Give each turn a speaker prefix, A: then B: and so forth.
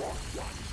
A: One.